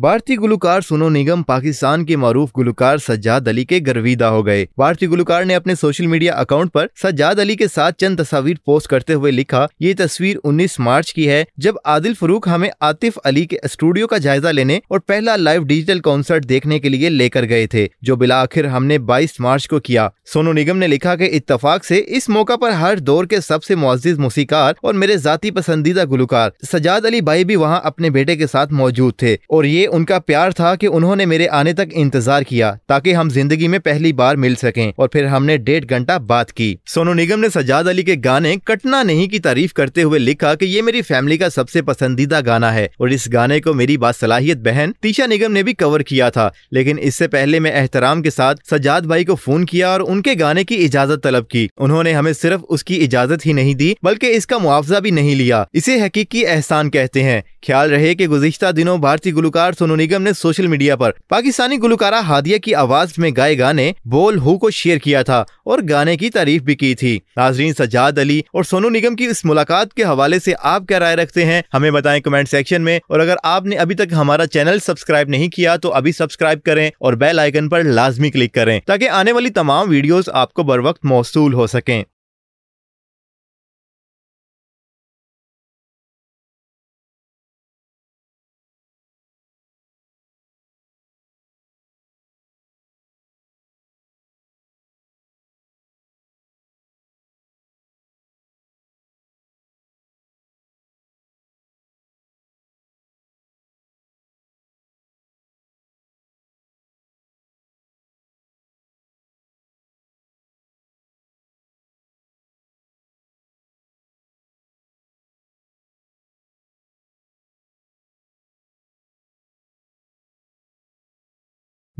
भारतीय गुलकार सोनू निगम पाकिस्तान के मरूफ गुलकार सज्जाद अली के गर्विदा हो गए। भारतीय गुलकार ने अपने सोशल मीडिया अकाउंट पर सज्जाद अली के साथ चंद तस्वीर पोस्ट करते हुए लिखा, ये तस्वीर 19 मार्च की है, जब आदिल फरूक हमें आतिफ अली के स्टूडियो का जायजा लेने और पहला लाइव डिजिटल कॉन्सर्ट देखने के लिए लेकर गए थे, जो बिला आखिर हमने बाईस मार्च को किया। सोनू निगम ने लिखा की इतफाक ऐसी इस मौका आरोप हर दौर के सबसे मुआजिज मौसीकार और मेरे जाती पसंदीदा गुलकार सजाद अली भाई भी वहाँ अपने बेटे के साथ मौजूद थे और ये उनका प्यार था कि उन्होंने मेरे आने तक इंतज़ार किया, ताकि हम ज़िंदगी में पहली बार मिल सकें, और फिर हमने डेढ़ घंटा बात की। सोनू निगम ने सजाद अली के गाने कटना नहीं की तारीफ़ करते हुए लिखा कि ये मेरी फैमिली का सबसे पसंदीदा गाना है, और इस गाने को मेरी बासलाहियत बहन तीशा निगम ने भी कवर किया था। लेकिन इससे पहले मैं एहतराम के साथ सजाद भाई को फ़ोन किया और उनके गाने की इजाज़त तलब की। उन्होंने हमें सिर्फ़ उसकी इजाज़त ही नहीं दी, बल्कि इसका मुआवजा भी नहीं लिया। इसे हकीकी एहसान कहते हैं। ख्याल रहे कि गुजश्ता दिनों भारतीय गुलकार सोनू निगम ने सोशल मीडिया पर पाकिस्तानी गुलकारा हादिया की आवाज़ में गाए गाने बोल हु को शेयर किया था और गाने की तारीफ़ भी की थी। नाजरीन सजाद अली और सोनू निगम की इस मुलाकात के हवाले से आप क्या राय रखते हैं, हमें बताएँ कमेंट सेक्शन में। और अगर आपने अभी तक हमारा चैनल सब्सक्राइब नहीं किया तो अभी सब्सक्राइब करें और बेल आइकन पर लाजमी क्लिक करें, ताकि आने वाली तमाम वीडियोस आपको बर वक्त मौसू हो सकें।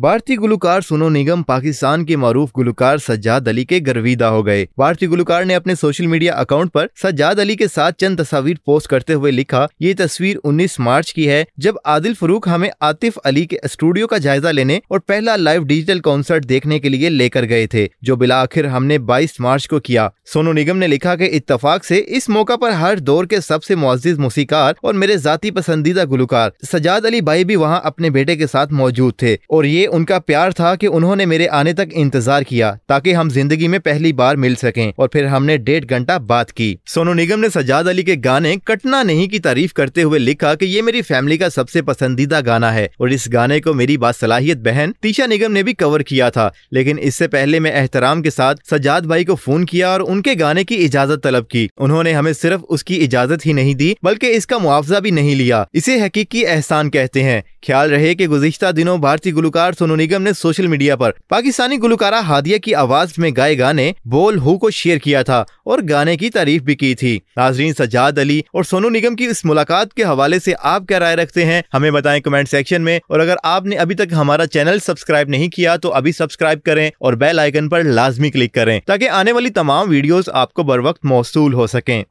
भारतीय गुलकार सोनू निगम पाकिस्तान के मरूफ गुलकार सज्जाद अली के गर्विदा हो गए। भारतीय गुलकार ने अपने सोशल मीडिया अकाउंट पर सज्जाद अली के साथ चंद तस्वीर पोस्ट करते हुए लिखा, ये तस्वीर 19 मार्च की है, जब आदिल फरूक हमें आतिफ अली के स्टूडियो का जायजा लेने और पहला लाइव डिजिटल कॉन्सर्ट देखने के लिए लेकर गए थे, जो बिला आखिर हमने बाईस मार्च को किया। सोनू निगम ने लिखा की इतफाक ऐसी इस मौका आरोप हर दौर के सबसे मुआजिज मौसीकार और मेरे जाती पसंदीदा गुलकार सजाद अली भाई भी वहाँ अपने बेटे के साथ मौजूद थे और ये उनका प्यार था कि उन्होंने मेरे आने तक इंतज़ार किया, ताकि हम ज़िंदगी में पहली बार मिल सकें, और फिर हमने डेढ़ घंटा बात की। सोनू निगम ने सजाद अली के गाने कटना नहीं की तारीफ़ करते हुए लिखा कि ये मेरी फैमिली का सबसे पसंदीदा गाना है, और इस गाने को मेरी बासलाहियत बहन तीशा निगम ने भी कवर किया था। लेकिन इससे पहले मैं एहतराम के साथ सजाद भाई को फ़ोन किया और उनके गाने की इजाज़त तलब की। उन्होंने हमें सिर्फ़ उसकी इजाज़त ही नहीं दी, बल्कि इसका मुआवजा भी नहीं लिया। इसे हकीकी एहसान कहते हैं। ख्याल रहे कि गुजश्ता दिनों भारतीय गुलकार सोनू निगम ने सोशल मीडिया पर पाकिस्तानी गुलकारा हादिया की आवाज़ में गाए गाने बोल हु को शेयर किया था और गाने की तारीफ़ भी की थी। नाजरीन सजाद अली और सोनू निगम की इस मुलाकात के हवाले से आप क्या राय रखते हैं, हमें बताएँ कमेंट सेक्शन में। और अगर आपने अभी तक हमारा चैनल सब्सक्राइब नहीं किया तो अभी सब्सक्राइब करें और बेल आइकन पर लाजमी क्लिक करें, ताकि आने वाली तमाम वीडियोस आपको बर वक्त मौसू हो सकें।